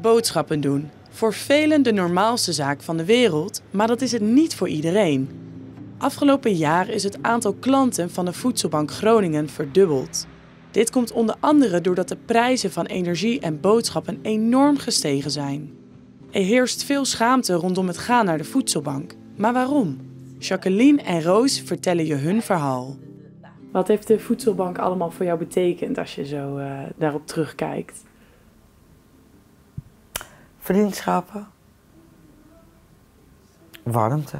Boodschappen doen. Voor velen de normaalste zaak van de wereld, maar dat is het niet voor iedereen. Afgelopen jaar is het aantal klanten van de Voedselbank Groningen verdubbeld. Dit komt onder andere doordat de prijzen van energie en boodschappen enorm gestegen zijn. Er heerst veel schaamte rondom het gaan naar de voedselbank. Maar waarom? Jacqueline en Roos vertellen je hun verhaal. Wat heeft de voedselbank allemaal voor jou betekend als je zo uh, daarop terugkijkt? Vriendschappen. Warmte.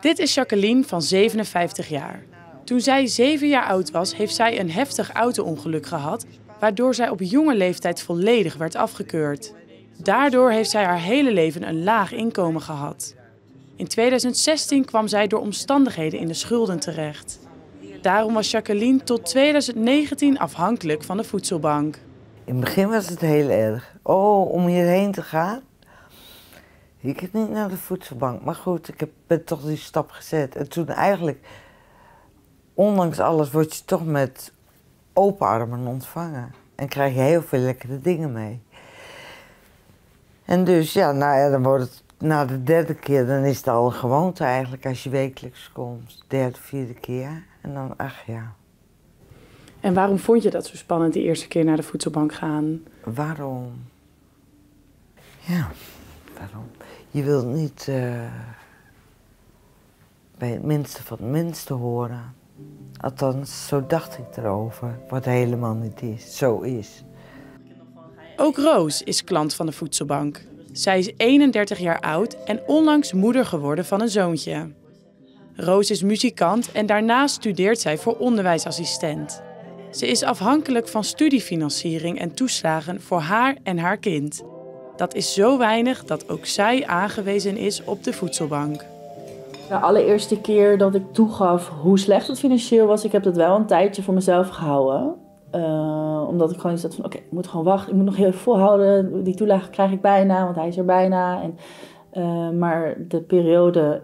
Dit is Jacqueline van 57 jaar. Toen zij 7 jaar oud was, heeft zij een heftig auto-ongeluk gehad, waardoor zij op jonge leeftijd volledig werd afgekeurd. Daardoor heeft zij haar hele leven een laag inkomen gehad. In 2016 kwam zij door omstandigheden in de schulden terecht. Daarom was Jacqueline tot 2019 afhankelijk van de voedselbank. In het begin was het heel erg. Oh, om hierheen te gaan? Ik heb niet naar de voedselbank. Maar goed, ik heb, ben toch die stap gezet. En toen eigenlijk, ondanks alles, word je toch met open armen ontvangen. En krijg je heel veel lekkere dingen mee. En dus, ja, nou ja, dan wordt het na de derde keer, dan is het al een gewoonte eigenlijk als je wekelijks komt. Derde, vierde keer. En dan, ach ja. En waarom vond je dat zo spannend, die eerste keer naar de voedselbank gaan? Waarom? Ja, waarom? Je wilt niet uh, bij het minste van het minste horen. Althans, zo dacht ik erover, wat helemaal niet is. Zo is. Ook Roos is klant van de voedselbank. Zij is 31 jaar oud en onlangs moeder geworden van een zoontje. Roos is muzikant en daarnaast studeert zij voor onderwijsassistent. Ze is afhankelijk van studiefinanciering en toeslagen voor haar en haar kind. Dat is zo weinig dat ook zij aangewezen is op de voedselbank. De allereerste keer dat ik toegaf hoe slecht het financieel was, ik heb dat wel een tijdje voor mezelf gehouden. Uh, omdat ik gewoon had van, oké, ik moet gewoon wachten. Ik moet nog heel even volhouden. Die toelage krijg ik bijna, want hij is er bijna. En, uh, maar de periode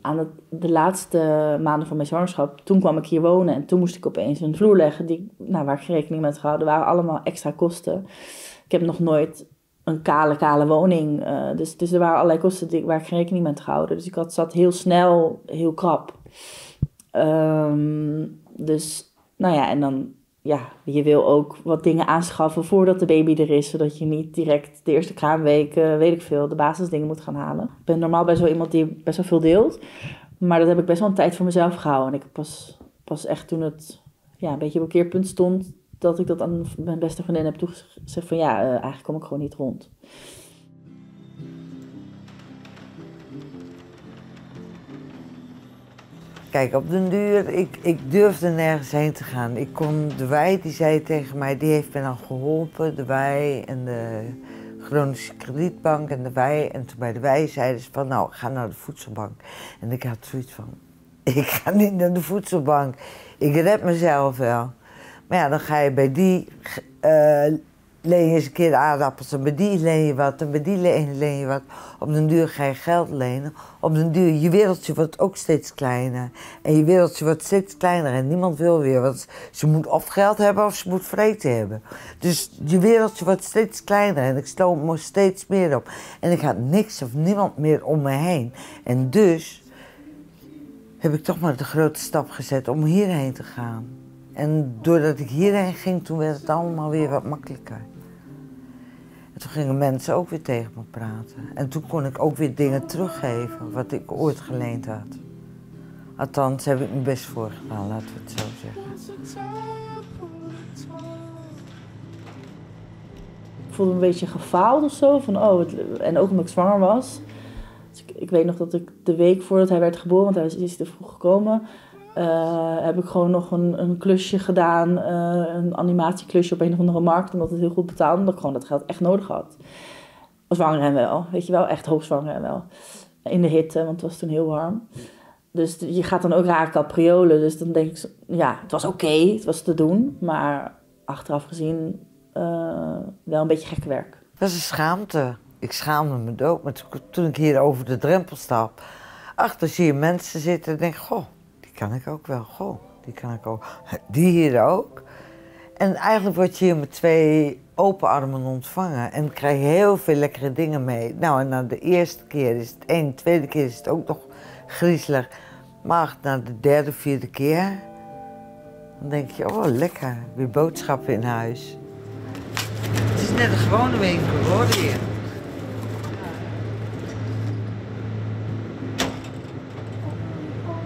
aan de laatste maanden van mijn zwangerschap, toen kwam ik hier wonen. En toen moest ik opeens een vloer leggen die, nou, waar ik rekening mee had gehouden. waren allemaal extra kosten. Ik heb nog nooit een kale, kale woning. Uh, dus, dus er waren allerlei kosten die, waar ik geen rekening mee had gehouden. Dus ik had, zat heel snel, heel krap. Um, dus, nou ja, en dan ja, je wil ook wat dingen aanschaffen voordat de baby er is. Zodat je niet direct de eerste kraamweek, uh, weet ik veel, de basisdingen moet gaan halen. Ik ben normaal best wel iemand die best wel veel deelt. Maar dat heb ik best wel een tijd voor mezelf gehouden. En ik pas, pas echt toen het ja, een beetje op een keerpunt stond, dat ik dat aan mijn beste vriendin heb toegezegd van ja, uh, eigenlijk kom ik gewoon niet rond. Kijk, op den duur, ik, ik durfde nergens heen te gaan. Ik kon, de Wij, die zei tegen mij, die heeft me dan geholpen. De Wij en de Chronische Kredietbank en de Wij. En toen bij de Wij zeiden ze van, nou, ga naar de voedselbank. En ik had zoiets van, ik ga niet naar de voedselbank. Ik red mezelf wel. Maar ja, dan ga je bij die uh, leen je eens een keer aardappels en bij die leen je wat en bij die leen, leen je wat. Op den duur ga je geld lenen. Op den duur, je wereldje wordt ook steeds kleiner. En je wereldje wordt steeds kleiner en niemand wil weer. Want ze moet of geld hebben of ze moet vreten hebben. Dus je wereldje wordt steeds kleiner en ik stoom me steeds meer op. En ik had niks of niemand meer om me heen. En dus heb ik toch maar de grote stap gezet om hierheen te gaan. En doordat ik hierheen ging, toen werd het allemaal weer wat makkelijker. En toen gingen mensen ook weer tegen me praten. En toen kon ik ook weer dingen teruggeven wat ik ooit geleend had. Althans, heb ik mijn best voor gedaan, laten we het zo zeggen. Ik voelde een beetje gefaald of zo. Van, oh, het, en ook omdat ik zwanger was. Dus ik, ik, weet nog dat ik de week voordat hij werd geboren, want hij is te vroeg gekomen, uh, heb ik gewoon nog een, een klusje gedaan, uh, een animatieklusje op een of andere markt, omdat het heel goed betaalde, omdat ik gewoon dat geld echt nodig had. Zwanger en wel, weet je wel, echt hoogzwanger en wel. In de hitte, want het was toen heel warm. Dus je gaat dan ook raar capriolen, dus dan denk ik, ja, het was oké, het was te doen, maar achteraf gezien uh, wel een beetje gekke werk. Dat is een schaamte. Ik schaamde me dood, maar toen ik hier over de drempel stap, achter zie je mensen zitten en denk, goh, kan ik ook wel. Goh, die kan ik ook. Die hier ook. En eigenlijk word je hier met twee open armen ontvangen en krijg je heel veel lekkere dingen mee. Nou, en na de eerste keer is het één, de tweede keer is het ook nog griezelig. Maar na de derde, vierde keer, dan denk je, oh lekker, weer boodschappen in huis. Het is net een gewone winkel hoor hier.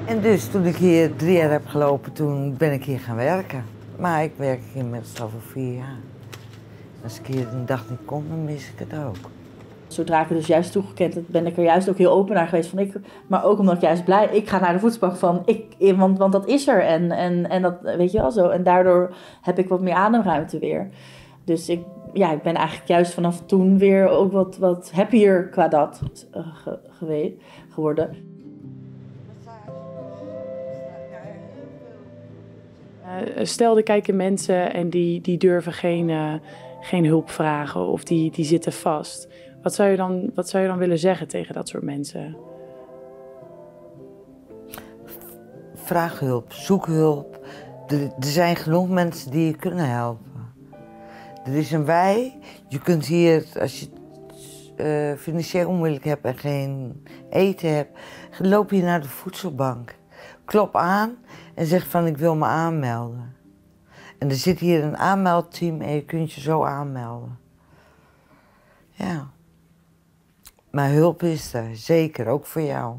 En dus toen ik hier drie jaar heb gelopen, toen ben ik hier gaan werken. Maar ik werk hier met al voor vier jaar. Als ik hier een dag niet kom, dan mis ik het ook. Zodra ik dus juist toegekend heb, ben ik er juist ook heel open naar geweest. Van ik, maar ook omdat ik juist blij, ik ga naar de voedselbank van, ik, want, want dat is er. En, en, en dat weet je wel zo. En daardoor heb ik wat meer ademruimte weer. Dus ik, ja, ik ben eigenlijk juist vanaf toen weer ook wat, wat happier qua dat uh, ge, geworden. Uh, stel, er kijken mensen en die, die durven geen, uh, geen hulp vragen of die, die zitten vast. Wat zou, je dan, wat zou je dan willen zeggen tegen dat soort mensen? Vraag hulp, zoek hulp. Er, er zijn genoeg mensen die je kunnen helpen. Er is een wij. Je kunt hier, als je uh, financieel moeilijk hebt en geen eten hebt, loop je naar de voedselbank. Klop aan en zeg van ik wil me aanmelden. En er zit hier een aanmeldteam en je kunt je zo aanmelden. Ja. Maar hulp is er, zeker, ook voor jou.